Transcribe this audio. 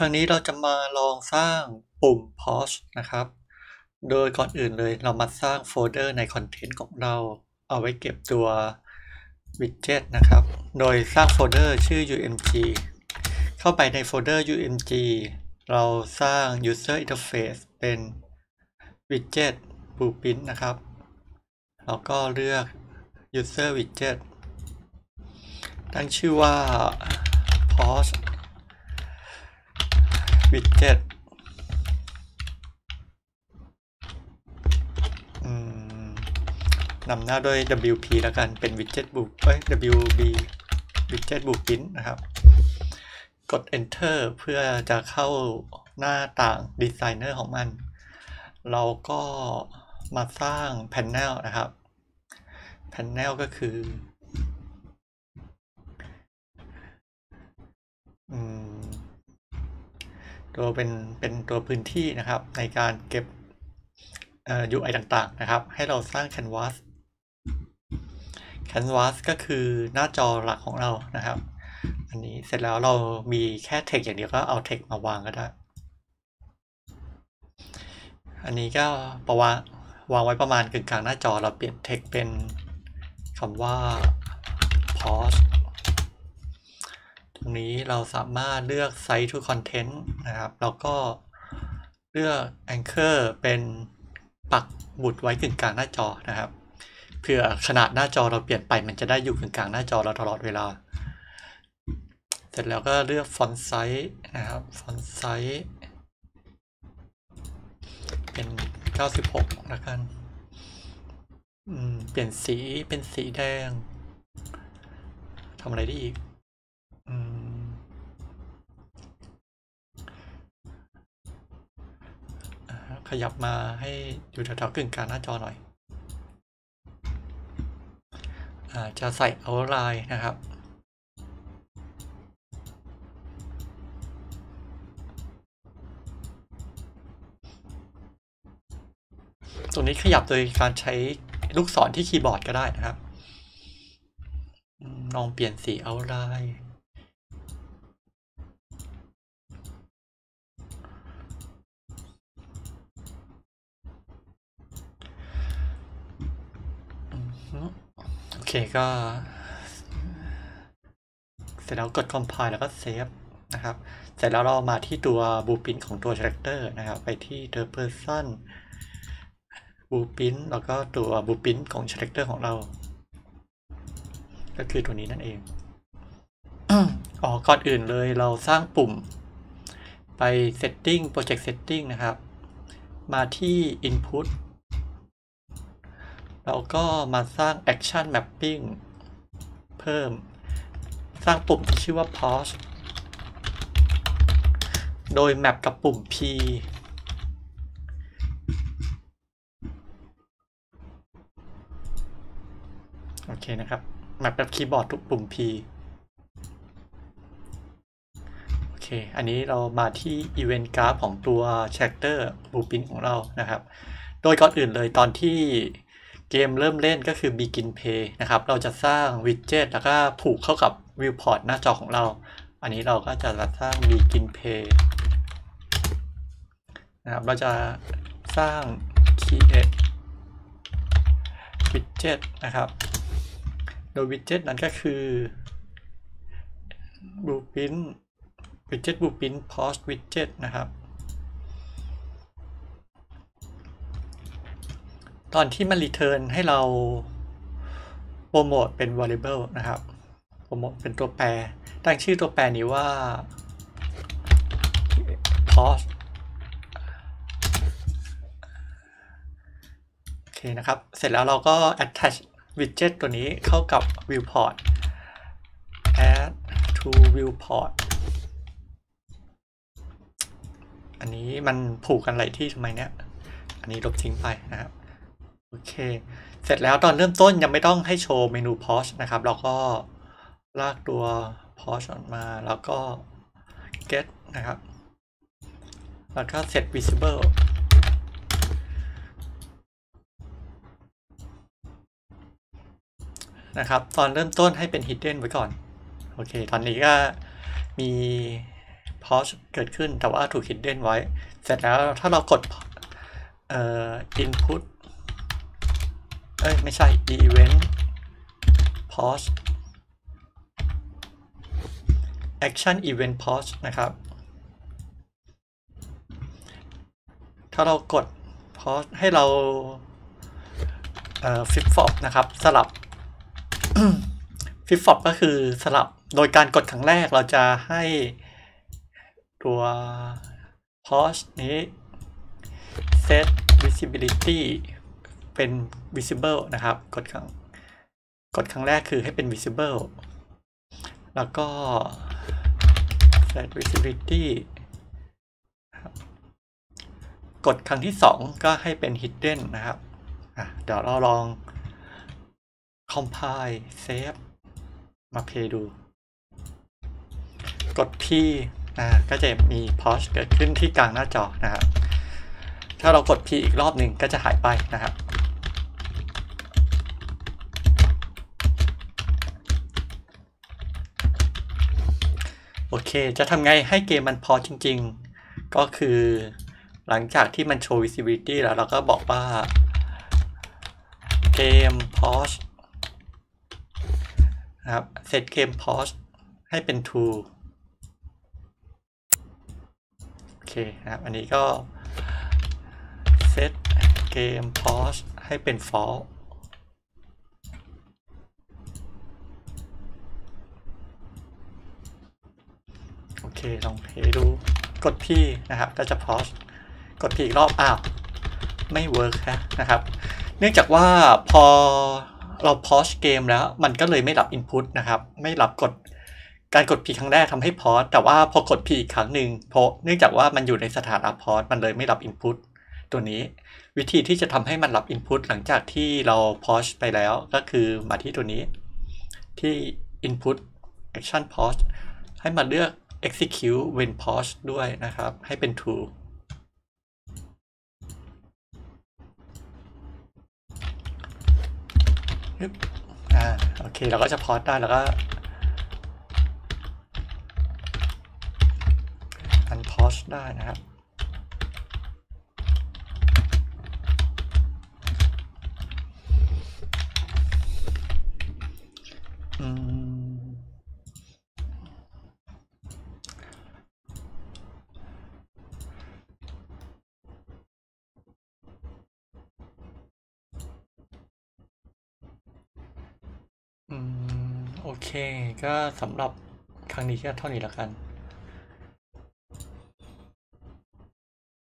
ครั้งนี้เราจะมาลองสร้างปุ่ม pause นะครับ โดยก่อนอื่นเลยเรามาสร้างโฟลเดอร์ใน content ของเรา เอาไว้เก็บตัว widget นะครับ โดยสร้างโฟลเดอร์ชื่อ UMG เข้าไปในโฟลเดอร์ umg เราสร้าง user interface เป็น widget blueprint นะครับ แล้วก็เลือก user widget ตั้งชื่อว่า pause widget อืมนำหน้าด้วย wp แล้วกันเป็น widget book เอ้ย wb widget blueprint นะครับ กด enter เพื่อจะเข้าหน้าต่าง designer ของมัน เราก็มาสร้าง panel นะครับ panel ก็คือ อืม ตัวเป็นเป็นตัวพื้นที่นะครับในการเก็บเอ่อ UI ต่างๆนะครับ ให้เราสร้าง canvas canvas ก็คือหน้าจอหลักของเรานะครับ อันนี้เสร็จแล้วเรามีแค่ text อย่างเดียวก็เอา text มาวางก็ได้ อันนี้ก็ประวางวางไว้ประมาณกึ่งกลางหน้าจอเราเปลี่ยน text เป็นคำว่า pause ตรงนี้เราสามารถเลือก Size to Content นะครับ แล้วก็เลือก Anchor เป็นปักหมุดไว้กึ่งกลางหน้าจอนะครับเพื่อขนาดหน้าจอเราเปลี่ยนไปมันจะได้อยู่กึ่งกลางหน้าจอเราตลอดเวลา เสร็จแล้วก็เลือก Font Size นะครับ Font Size เป็น 96แล้วกันเปลี่ยนสีเป็นสีแดงทำอะไรได้อีก ขยับมาให้อยู่แถวๆกึ่งกลางหน้าจอหน่อยอาจะใส่ outline นะครับ ตรงนี้ขยับโดยการใช้ลูกศรที่คีย์บอร์ดก็ได้นะครับ ลองเปลี่ยนสี outline โอเคก็ เสร็จแล้วกด compile แล้วก็ save นะครับ เสร็จแล้วเรามาที่ตัว blueprint ของตัว character นะครับ ไปที่ third person blueprint แล้วก็ตัว blueprint ของ character ของเรา ก็คือตัวนี้นั่นเองอ๋อ ก่อนอื่นเลยเราสร้างปุ่มไป setting project setting นะครับ มาที่ input แล้วก็มาสร้าง action mapping เพิ่ม สร้างปุ่มที่ชื่อว่า pause โดยแมปกับปุ่ม p โอเคนะครับ แมปกับคีย์บอร์ดทุกปุ่ม P โอเค อันนี้เรามาที่ Event Graph ของตัว Character Blueprint ของเรานะครับ โดยก่อนอื่นเลยตอนที่ เกมเริ่มเล่นก็คือ Begin Play นะครับ เราจะสร้าง Widget แล้วก็ผูกเข้ากับ Viewport หน้าจอของเรา อันนี้เราก็จะสร้าง Begin Play นะครับ เราจะสร้าง Create Widget นะครับ โดย Widget นั้นก็คือ Blueprint Widget Blueprint Post Widget นะครับ ตอนที่มัน return ให้เราโปรโมทเป็น variable นะครับโปรโมทเป็นตัวแปร ตั้งชื่อตัวแปรนี้ว่า post โอเคนะครับ เสร็จแล้วเราก็ attach widget ตัวนี้เข้ากับ viewport add to viewport อันนี้มันผูกกันหลายที่ทำไมเนี่ยอันนี้ลบทิ้งไปนะครับ โอเค เสร็จแล้วตอนเริ่มต้นยังไม่ต้องให้โชว์เมนู pause นะครับ เราก็ลากตัว pause ออกมาแล้วก็ get นะครับ แล้วก็ set visible นะครับ ตอนเริ่มต้นให้เป็น hidden ไว้ก่อน โอเค ตอนนี้ก็มี pause เกิดขึ้นแต่ว่าถูก hidden ไว้ เสร็จแล้วถ้าเรากดเอ่อ input เอ้ย ไม่ใช่ event pause action event pause นะครับ ถ้าเรากด pause ให้เราเอ่อ flip flop นะครับ สลับ flip flop ก็คือสลับโดยการกดครั้งแรกเราจะให้ตัว pause นี้ set visibility เป็น visible นะครับ กดครั้งกดครั้งแรกคือให้เป็น visible แล้วก็ set visibility กดครั้งที่สองก็ให้เป็น hidden นะครับ เดี๋ยวเราลอง compile save มาเพย์ดู กด P ก็จะมี pause เกิดขึ้นที่กลางหน้าจอนะครับ ถ้าเรากด P อีกรอบหนึ่งก็จะหายไปนะครับ โอเค จะทำไงให้เกมมันพอจริง ๆ ก็คือหลังจากที่มันโชว์ visibility แล้วเราก็บอกว่าเกม pause นะครับ set game pause ให้เป็น true โอเคนะครับอันนี้ก็ set game pause ให้เป็น false เคลองเพย์ดูกด P นะครับก็จะ pause กด P อีกรอบอ้าวไม่เวิร์กฮะนะครับ เนื่องจากว่าพอเรา pause เกมแล้วมันก็เลยไม่รับ input นะครับ ไม่รับกดการกด P ครั้งแรกทำให้ pause แต่ว่าพอกด P อีกครั้งหนึ่งเพราะเนื่องจากว่ามันอยู่ในสถานะ pause มันเลยไม่รับ input ตัวนี้ วิธีที่จะทำให้มันรับ input หลังจากที่เรา pause ไปแล้วก็คือมาที่ตัวนี้ที่ input action pause ให้มาเลือก execute when pause ด้วยนะครับ ให้เป็น true ึบอ่าโอเค เราก็จะ pause ได้ แล้วก็ unpause ได้นะครับ อืม โอเค ก็สำหรับครั้งนี้ก็เท่านี้แล้วกัน